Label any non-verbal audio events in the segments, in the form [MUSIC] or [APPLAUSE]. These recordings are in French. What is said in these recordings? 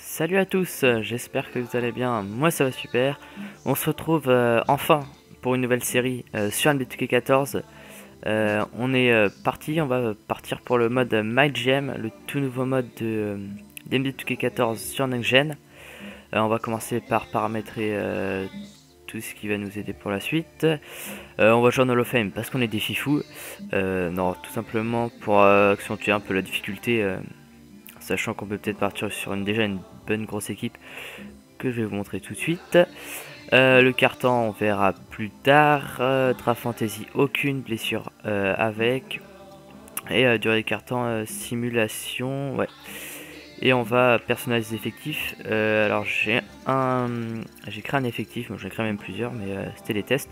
Salut à tous, j'espère que vous allez bien, moi ça va super. On se retrouve euh, enfin pour une nouvelle série euh, sur NBA 14. Euh, on est euh, parti, on va partir pour le mode My Gem, le tout nouveau mode de NBA 14 sur Next Gen. Euh, on va commencer par paramétrer euh, tout ce qui va nous aider pour la suite. Euh, on va jouer en Hall of Fame parce qu'on est des fifous. Euh, non, tout simplement pour euh, accentuer un peu la difficulté, euh, sachant qu'on peut peut-être partir sur une, déjà une bonne grosse équipe que je vais vous montrer tout de suite. Euh, le carton, on verra plus tard. Euh, Fantasy, aucune blessure euh, avec. Et euh, durée des cartons, simulation, ouais. Et on va personnaliser les effectifs. Alors j'ai un, j'ai créé un effectif, bon, j'ai créé même plusieurs, mais c'était les tests.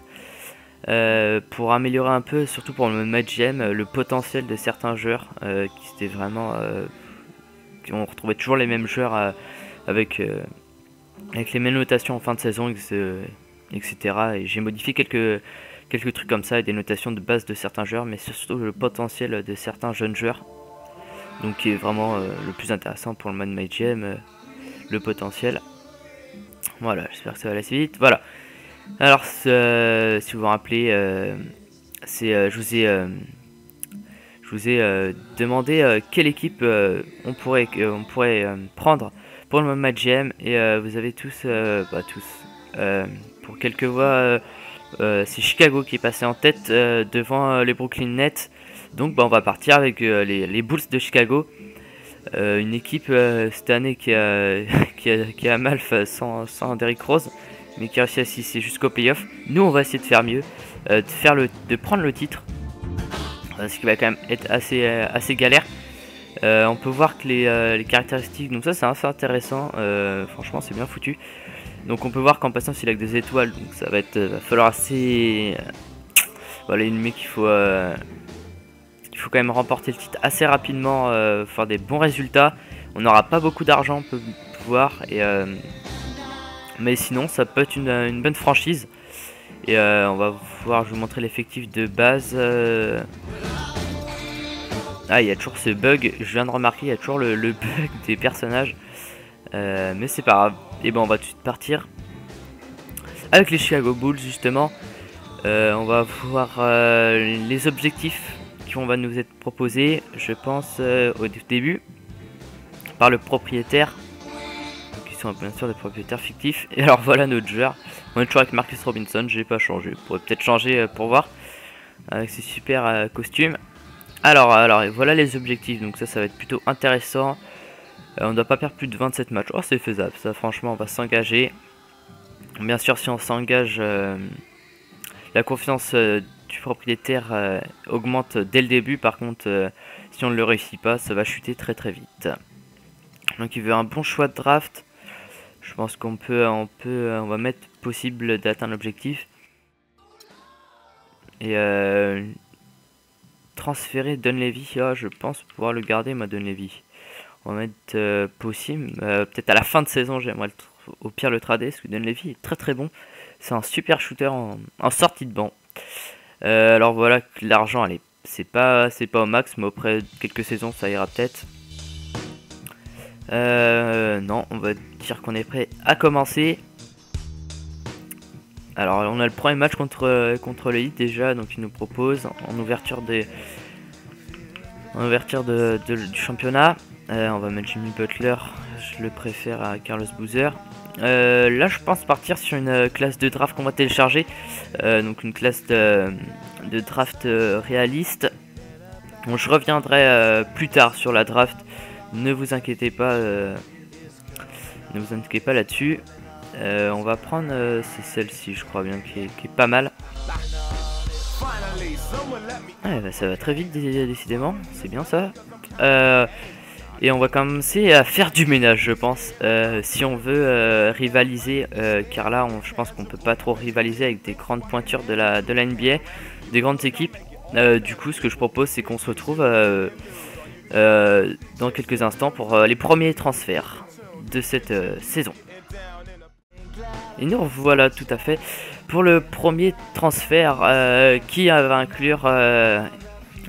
Pour améliorer un peu, surtout pour le match GM, le potentiel de certains joueurs qui étaient vraiment, on retrouvait toujours les mêmes joueurs euh, avec euh, avec les mêmes notations en fin de saison, ex- etc. Et j'ai modifié quelques quelques trucs comme ça et des notations de base de certains joueurs, mais surtout le potentiel de certains jeunes joueurs. Donc qui est vraiment euh, le plus intéressant pour le mode MyGM, euh, le potentiel. Voilà, j'espère que ça va assez vite. Voilà. Alors, si vous vous rappelez, euh, c'est, euh, je vous ai, euh, je vous ai euh, demandé euh, quelle équipe euh, on pourrait, on pourrait prendre pour le mode MyGM et vous avez tous, bah tous, pour quelques voix, c'est Chicago qui est passé en tête devant les Brooklyn Nets. Donc bah, on va partir avec les, les Bulls de Chicago. Une équipe cette année qui a, [LAUGHS] qui a, qui a mal sans, sans Derrick Rose, mais qui a réussi à s'hisser jusqu'au playoff. Nous on va essayer de faire mieux, de, faire le, de prendre le titre, ce qui va quand même être assez, euh, assez galère. Euh, on peut voir que les, euh, les caractéristiques, donc ça c'est assez intéressant, euh, franchement c'est bien foutu. Donc on peut voir qu'en passant s'il a que des étoiles, donc ça va être, va falloir assez, voilà, il met qu'il faut, euh, il faut quand même remporter le titre assez rapidement, euh, faire des bons résultats. On n'aura pas beaucoup d'argent, on peut pouvoir, et euh, mais sinon ça peut être une, une bonne franchise. Et euh, on va pouvoir, je vous montrer l'effectif de base. euh. Ah, il y a toujours ce bug, je viens de remarquer, il y a toujours le, [LAUGHS] bug des personnages. Euh, mais c'est pas grave. Et ben on va tout de suite partir avec les Chicago Bulls justement. On va voir les objectifs qui vont nous être proposés, je pense au dé- début par le propriétaire, sont bien sûr des propriétaires fictifs. Et alors voilà notre joueur. On est toujours avec Marcus Robinson, j'ai pas changé. On pourrait peut-être changer euh, pour voir avec ses super euh, costumes. Alors, alors et voilà les objectifs. Donc ça, ça va être plutôt intéressant. Euh, on ne doit pas perdre plus de 27 matchs. Oh, c'est faisable. Ça, franchement, on va s'engager. Bien sûr, si on s'engage, euh, la confiance euh, du propriétaire euh, augmente dès le début. Par contre, euh, si on ne le réussit pas, ça va chuter très très vite. Donc, il veut un bon choix de draft. Je pense qu'on peut, on peut, on va mettre possible d'atteindre l'objectif. Et euh, transférer Dunleavy. Ah, je pense pouvoir le garder, moi, Dunleavy. On va mettre euh, possible. Euh, Peut-être à la fin de saison, j'aimerais au pire le trader. Parce que Dunleavy est très très bon. C'est un super shooter en, en sortie de banc. Euh, alors voilà, l'argent, allez, c'est pas, c'est pas au max, mais après quelques saisons, ça ira peut-être. Euh, non, on va dire qu'on est prêt à commencer. Alors on a le premier match contre, contre le Heat déjà, donc il nous propose en ouverture des en ouverture du championnat. Euh, on va mettre Jimmy Butler, je le préfère à Carlos Boozer. Euh, là je pense partir sur une classe de draft qu'on va télécharger, Euh, donc une classe de, de draft réaliste. Bon, je reviendrai plus tard sur la draft, ne vous inquiétez pas, euh, ne vous inquiétez pas là-dessus. Euh, on va prendre, euh, c'est celle-ci, je crois bien, qui est, pas mal. Ouais, bah, ça va très vite, dé- décidément, c'est bien ça. Et on va commencer à faire du ménage, je pense, si on veut rivaliser, car là, je pense qu'on peut pas trop rivaliser avec des grandes pointures de la, de la NBA, des grandes équipes. Du coup, ce que je propose, c'est qu'on se retrouve dans quelques instants pour euh, les premiers transferts de cette euh, saison. Et nous revoilà tout à fait pour le premier transfert euh, qui va inclure, euh,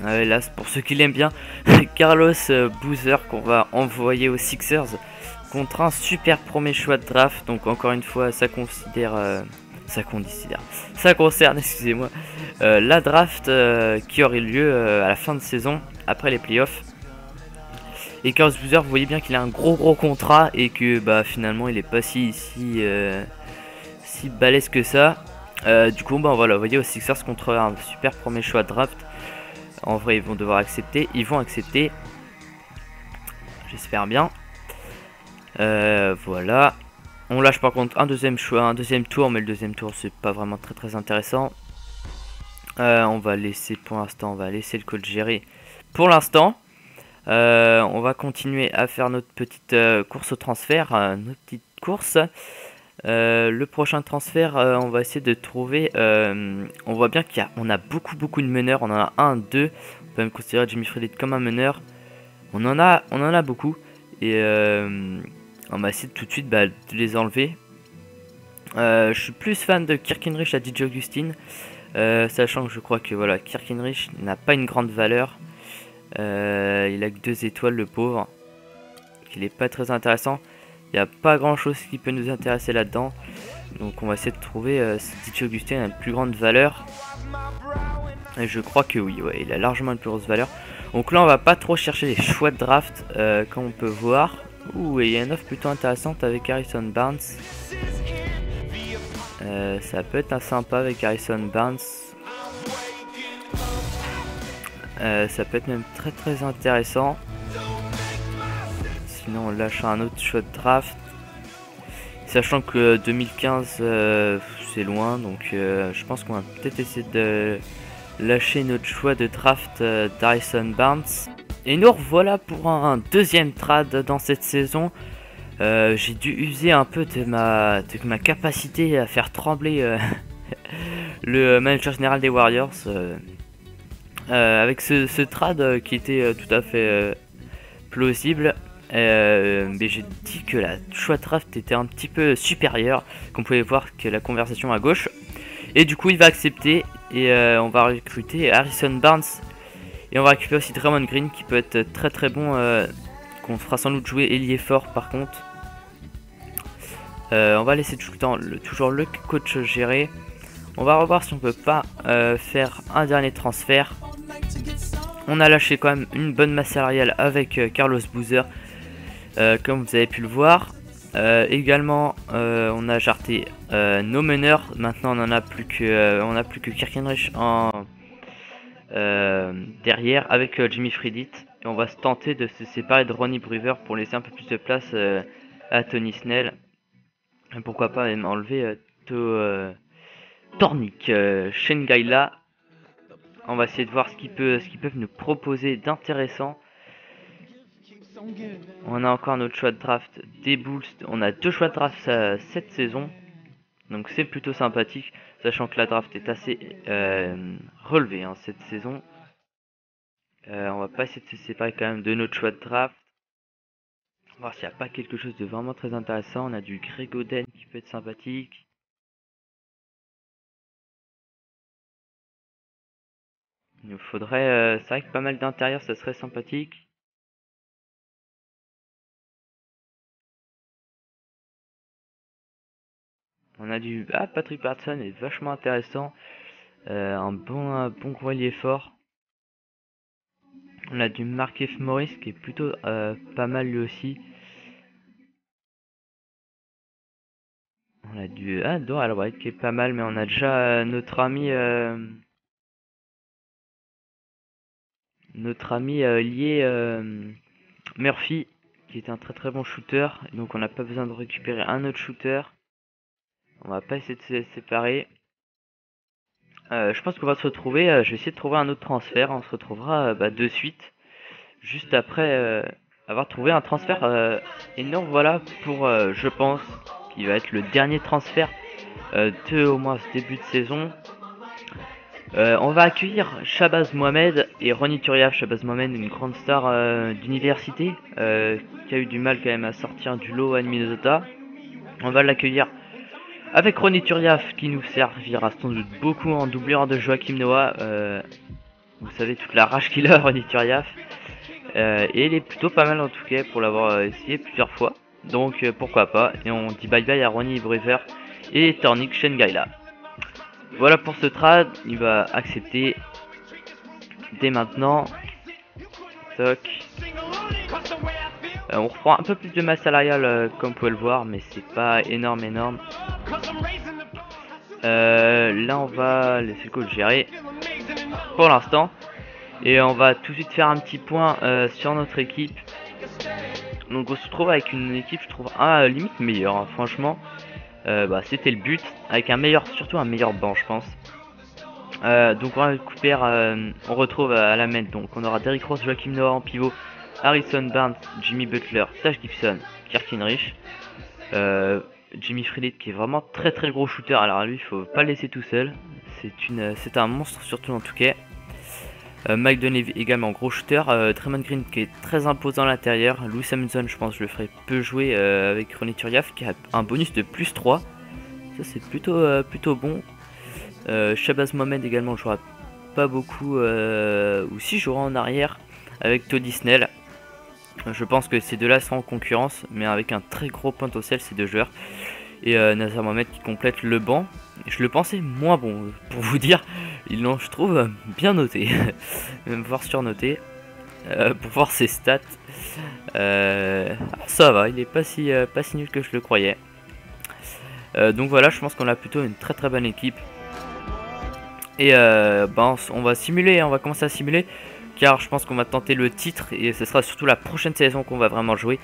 euh, hélas pour ceux qui l'aiment bien, [LAUGHS] Carlos euh, Boozer qu'on va envoyer aux Sixers contre un super premier choix de draft. Donc encore une fois, ça considère, euh, ça considère, ça concerne, [LAUGHS] excusez-moi, euh, la draft euh, qui aurait lieu à la fin de saison après les playoffs. Et Chaos Boozer, vous voyez bien qu'il a un gros gros contrat et que bah finalement il est pas si si, si balèze que ça. du coup, bah voilà, vous voyez aux Sixers contre un super premier choix draft. En vrai, ils vont devoir accepter. Ils vont accepter. J'espère bien. Euh, voilà. On lâche par contre un deuxième un deuxième tour, mais le deuxième tour c'est pas vraiment très très intéressant. Euh, on va laisser pour l'instant, on va laisser le coach gérer pour l'instant. Euh, on va continuer à faire notre petite course au transfert, notre petite course. le prochain transfert, on va essayer de trouver. on voit bien qu'il y a, a beaucoup beaucoup de meneurs. On en a un, deux. On peut même considérer Jimmy Fredette comme un meneur. On en a, beaucoup. Et on va essayer tout de suite bah, de les enlever. Euh, je suis plus fan de Kirkinrich à DJ Augustine. Euh, sachant que je crois que voilà, n'a pas une grande valeur. Euh, il a que deux étoiles, le pauvre. Il est pas très intéressant. Il n'y a pas grand chose qui peut nous intéresser là-dedans. Donc on va essayer de trouver si DJ Augustine a une plus grande valeur. Et je crois que oui, ouais, il a largement une plus grosse valeur. Donc là on va pas trop chercher les choix de draft comme on peut voir. Ouh, et il y a une offre plutôt intéressante avec Harrison Barnes. Euh, ça peut être un sympa avec Harrison Barnes. Euh, ça peut être même très très intéressant. Sinon on lâche un autre choix de draft. Sachant que 2015 euh, c'est loin donc je pense qu'on va peut-être essayer de lâcher notre choix de draft d'Harrison Barnes. Et nous revoilà pour un deuxième trad dans cette saison. Euh, j'ai dû user un peu de ma, de ma capacité à faire trembler euh, [LAUGHS] le manager général des Warriors. Euh, avec ce, trad qui était tout à fait plausible. mais j'ai dit que la choix draft était un petit peu supérieure. Qu'on pouvait voir que la conversation à gauche. Et du coup il va accepter et on va recruter Harrison Barnes et on va récupérer aussi Draymond Green qui peut être très très bon. Euh, qu'on fera sans doute jouer ailier fort par contre. Euh, on va laisser tout le temps toujours le coach gérer. On va revoir si on peut pas euh, faire un dernier transfert. On a lâché quand même une bonne masse salariale avec Carlos Boozer. comme vous avez pu le voir. également, on a jarté nos meneurs. Maintenant, on en a plus que, on a plus que Kirkenrich en euh, derrière avec euh, Jimmy Friedit. Et on va se tenter de se séparer de Ronnie Brewer pour laisser un peu plus de place euh, à Tony Snell. Pourquoi pas même enlever to, Tornik, Shengaila. On va essayer de voir ce qu'ils peuvent, nous proposer d'intéressant. On a encore notre choix de draft des Bulls. On a deux choix de draft cette saison. Donc c'est plutôt sympathique. Sachant que la draft est assez euh, relevée hein, cette saison. Euh, on va pas essayer de se séparer quand même de notre choix de draft. On va voir s'il n'y a pas quelque chose de vraiment très intéressant. On a du Greg Oden qui peut être sympathique. Il nous faudrait, euh, c'est vrai que pas mal d'intérieur, ça serait sympathique. On a du... Ah, Patrick Patterson est vachement intéressant. Euh, un bon, un bon fort. On a du Mark F. Morris qui est plutôt euh, pas mal lui aussi. On a du... Ah, Doral White qui est pas mal, mais on a déjà notre ami... notre ami lié Murphy qui est un très très bon shooter. Donc on n'a pas besoin de récupérer un autre shooter. On va pas essayer de se séparer. Euh, je pense qu'on va se retrouver. Euh, je vais essayer de trouver un autre transfert. On se retrouvera euh, bah, de suite. Juste après avoir trouvé un transfert énorme. Voilà pour, je pense, qui va être le dernier transfert de au moins ce début de saison. on va accueillir Shabazz Mohamed et Ronnie Turiaf. Shabazz Mohamed, une grande star d'université qui a eu du mal quand même à sortir du lot à Minnesota. On va l'accueillir avec Ronny Turiaf qui nous servira sans doute beaucoup en doublure de Joachim Noah. Euh, vous savez toute la rage qu'il a [LAUGHS] Ronny Turiaf. Euh, et il est plutôt pas mal en tout cas pour l'avoir essayé plusieurs fois. Donc pourquoi pas. Et on dit bye bye à Ronnie Brever et Tornik Shengaila. Voilà pour ce trade, il va accepter dès maintenant. Euh, on reprend un peu plus de masse salariale euh, comme vous pouvez le voir, mais c'est pas énorme énorme. Euh, là on va laisser le coach gérer pour l'instant. Et on va tout de suite faire un petit point sur notre équipe. Donc on se retrouve avec une équipe je trouve un limite meilleure hein, franchement. bah, c'était le but avec un meilleur surtout un meilleur banc je pense. Donc on récupère on retrouve à la main donc on aura Derrick Rose, Joachim Noah en pivot, Harrison Barnes, Jimmy Butler, Taj Gibson, Kirk Hinrich, euh, Jimmy Freelit qui est vraiment très très gros shooter. Alors lui, il faut pas le laisser tout seul. C'est un monstre surtout en tout cas. Euh, Mike Dunleavy également gros shooter. Euh, Tremont Green qui est très imposant à l'intérieur. Louis Samson, je pense, je le ferai peu jouer euh, avec Ronnie Turiaf qui a un bonus de plus 3. Ça c'est plutôt bon. Shabazz Mohamed également jouera pas beaucoup ou si jouera en arrière avec Toddy Snell. Je pense que ces deux-là sont en concurrence, mais avec un très gros potentiel ces deux joueurs. Et euh, Nazar Mohamed qui complète le banc. Je le pensais moins bon, pour vous dire. Ils l'ont, je trouve, bien noté. [LAUGHS] Même voir surnoté. Euh, pour voir ses stats. Euh, ça va, il est pas si, pas si nul que je le croyais. donc voilà, je pense qu'on a plutôt une très très bonne équipe. Et ben, on va simuler, on va commencer à simuler car je pense qu'on va tenter le titre et ce sera surtout la prochaine saison qu'on va vraiment jouer.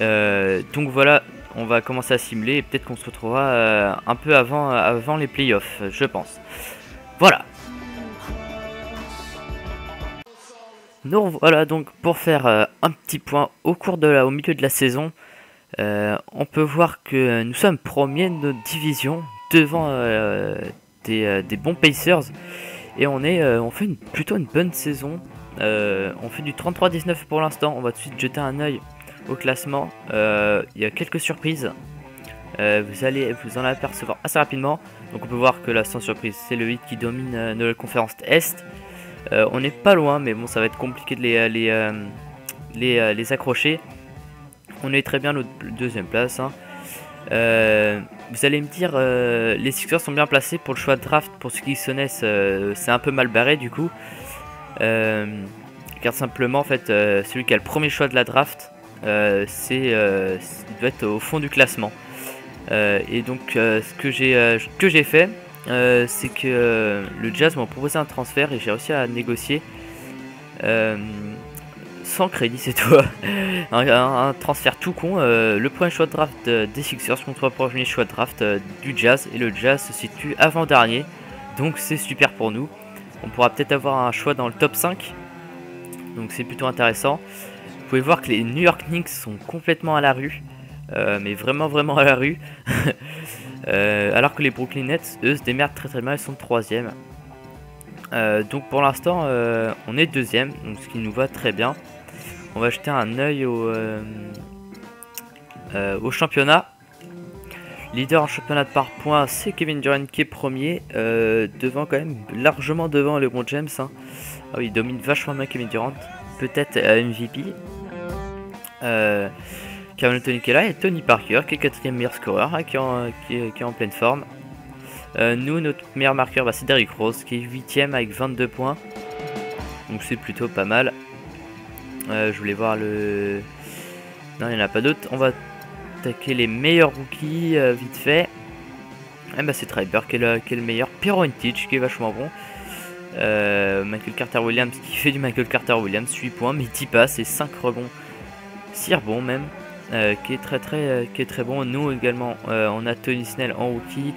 Euh, donc voilà, on va commencer à simuler et peut-être qu'on se retrouvera euh, un peu avant, avant les playoffs, je pense. Voilà. Donc voilà, donc pour faire euh, un petit point au cours de la, au milieu de la saison, on peut voir que nous sommes premiers de notre division devant des, des, bons Pacers et on est, on fait plutôt une bonne saison. Euh, on fait du 33-19 pour l'instant. On va tout de suite jeter un oeil au classement. Euh, il y a quelques surprises. Euh, vous allez vous en apercevoir assez rapidement. Donc on peut voir que la sans surprise, c'est le 8 qui domine la conférence Est. on n'est pas loin, mais bon, ça va être compliqué de les, les, accrocher. On est très bien au deuxième place. Hein. Vous allez me dire, les Sixers sont bien placés pour le choix de draft. Pour ceux qui connaissent, c'est un peu mal barré du coup. Euh, car simplement, en fait, euh, celui qui a le premier choix de la draft, euh, c'est doit être au fond du classement. et donc, ce que j'ai que j'ai fait, c'est que le Jazz m'a proposé un transfert et j'ai réussi à négocier sans crédit, c'est tout. [LAUGHS] un, transfert tout con. le premier choix de draft des Sixers contre le premier choix de draft du Jazz. Et le Jazz se situe avant-dernier. Donc c'est super pour nous. On pourra peut-être avoir un choix dans le top 5. Donc c'est plutôt intéressant. Vous pouvez voir que les New York Knicks sont complètement à la rue. Euh, mais vraiment vraiment à la rue. [LAUGHS] Euh, alors que les Brooklyn Nets, eux, se démerdent très très mal, ils sont troisième. Euh, donc pour l'instant, on est deuxième, donc ce qui nous va très bien. On va jeter un œil au, au championnat. Leader en championnat par points, c'est Kevin Durant qui est premier, euh, devant quand même largement devant LeBron James. Hein. Ah oui, il domine vachement bien Kevin Durant, peut-être MVP. Euh, Anthony qui est là et Tony Parker qui est quatrième meilleur scoreur, hein, qui, est, en pleine forme. Euh, nous, notre meilleur marqueur, bah, c'est Derrick Rose qui est huitième avec 22 points. Donc c'est plutôt pas mal. Euh, je voulais voir le... Non, il n'y en a pas d'autres. On va attaquer les meilleurs rookies euh, vite fait. Eh ben c'est Triber qui, est le, meilleur. Piero Teach qui est vachement bon. Euh, Michael Carter Williams qui fait du Michael Carter Williams 8 points mais 10 passes et 5 rebonds. 6 rebonds même. Qui est très très qui est très bon. Nous également on a Tony Snell en rookie.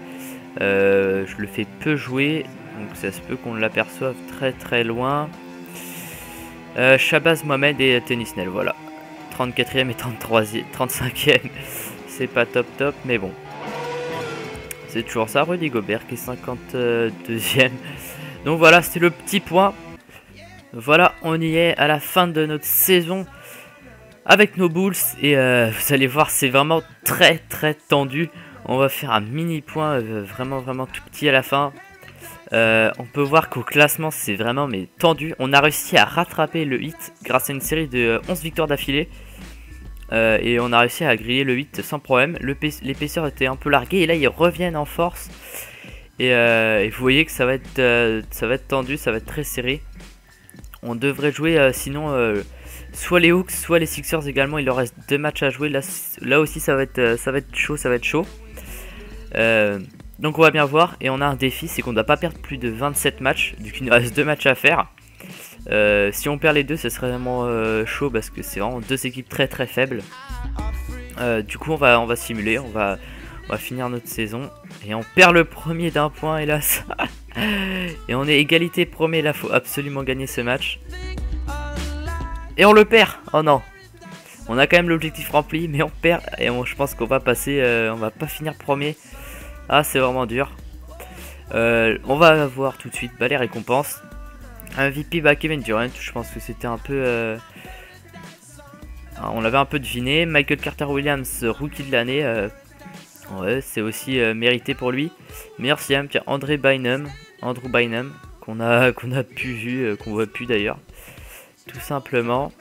je le fais peu jouer. Donc ça se peut qu'on l'aperçoive très très loin. Shabazz Mohamed et Tony Snell, voilà. 34e et 33e, 35e. C'est pas top top, mais bon. C'est toujours ça, Rudy Gobert qui est 52e. [LAUGHS] Donc voilà, c'est le petit point. Voilà, on y est à la fin de notre saison avec nos Bulls. Et euh, vous allez voir, c'est vraiment très très tendu. On va faire un mini point euh, vraiment vraiment tout petit à la fin. Euh, on peut voir qu'au classement c'est vraiment tendu. On a réussi à rattraper le hit grâce à une série de 11 victoires d'affilée. et on a réussi à griller le 8 sans problème. L'épaisseur était un peu larguée et là ils reviennent en force. Et, vous voyez que ça va, être, ça va être tendu, ça va être très serré. On devrait jouer sinon soit les Hawks, soit les Sixers également. Il leur reste deux matchs à jouer. Là, aussi, ça va, être, euh, ça va être chaud, ça va être chaud. Euh, donc on va bien voir. Et on a un défi, c'est qu'on ne doit pas perdre plus de 27 matchs. Du coup, il nous reste deux matchs à faire. Euh, si on perd les deux, ce serait vraiment chaud parce que c'est vraiment deux équipes très très faibles. du coup, on va, simuler, on va, finir notre saison. Et on perd le premier d'un point, hélas. [LAUGHS] et on est égalité premier, là, faut absolument gagner ce match. Et on le perd Oh non On a quand même l'objectif rempli, mais on perd. Et je pense qu'on va passer... Euh, on va pas finir premier. Ah, c'est vraiment dur. Euh, on va voir tout de suite bah, les récompenses. Un VP bah, Kevin Durant, je pense que c'était un peu... Euh, on l'avait un peu deviné. Michael Carter Williams, rookie de l'année. Ouais, c'est aussi mérité pour lui. Merci à André Bynum. Andrew Bynum, qu'on a, [LAUGHS] qu'on a pu vu, qu'on voit plus d'ailleurs tout simplement.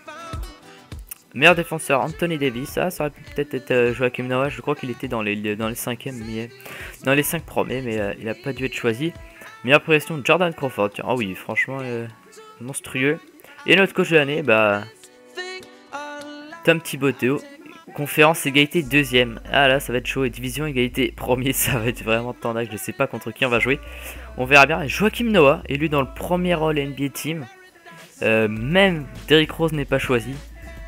Meilleur défenseur, Anthony Davis. Ah, ça aurait peut-être été euh, Joachim Noah. Je crois qu'il était dans les, dans les 5 mais, dans les 5 premiers, mais euh, il n'a pas dû être choisi. Meilleure progression, Jordan Crawford. Ah oui, franchement, euh, monstrueux. Et notre coach de l'année, bah. Tom Thibodeau. Conférence égalité deuxième. Ah là, ça va être chaud. Et division égalité premier, [LAUGHS] ça va être vraiment tendax. Je sais pas contre qui on va jouer. On verra bien. Joachim Noah, élu dans le premier rôle NBA Team. Même Derrick Rose n'est pas choisi.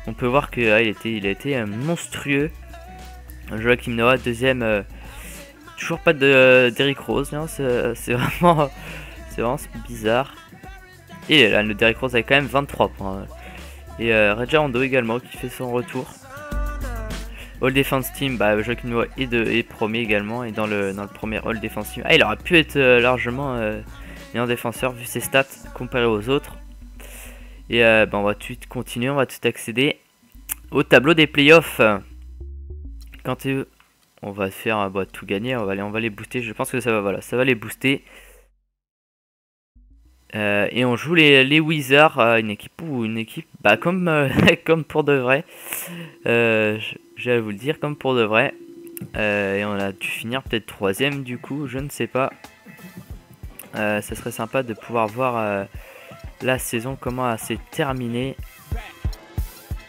On peut voir qu'il ah, était, il a été euh, monstrueux. Joachim Noah, deuxième. Euh, toujours pas de Derrick Rose. Hein, c'est vraiment, [LAUGHS] c'est vraiment bizarre. Et là, le Derrick Rose a quand même 23 points. Et Reja Rondo également qui fait son retour. All Defense Team, bah, Joachim Noah est, de, premier également. Et dans le, dans le premier All Defense Team. Ah, il aurait pu être largement meilleur défenseur vu ses stats comparé aux autres. Et euh, ben, on va tout continuer, on va tout accéder au tableau des playoffs. Quand on va faire bah, tout gagner, on va, les, on va les booster. Je pense que ça va, voilà, ça va les booster. Euh, et on joue les, les Wizards, euh, une équipe ou une équipe, bah comme, [LAUGHS] comme pour de vrai. je vais vous le dire, comme pour de vrai. et on a dû finir peut-être troisième du coup, je ne sais pas. ça serait sympa de pouvoir voir la saison comment elle s'est terminée.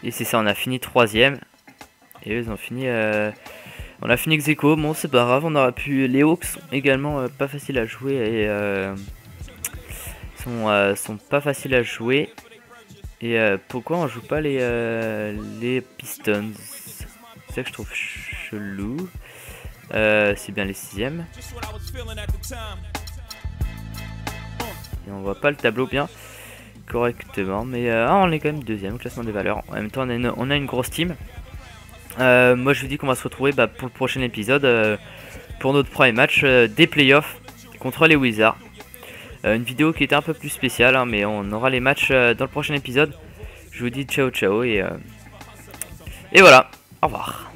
Et c'est ça, on a fini troisième. Et eux, ils ont fini... Euh, on a fini ex bon c'est pas grave, on aurait pu... Les Hawks également euh, pas facile à jouer et... Euh, sont, sont pas faciles à jouer. Et pourquoi on joue pas les, les Pistons? C'est ça que je trouve chelou. c'est bien les sixièmes. Et on voit pas le tableau bien correctement. Mais euh, ah, on est quand même deuxième au classement des valeurs. En même temps, on a une, grosse team. Euh, moi, je vous dis qu'on va se retrouver bah, pour le prochain épisode. Euh, pour notre premier match des playoffs contre les Wizards. une vidéo qui était un peu plus spéciale, hein, mais on aura les matchs dans le prochain épisode. Je vous dis ciao ciao et, et voilà. Au revoir.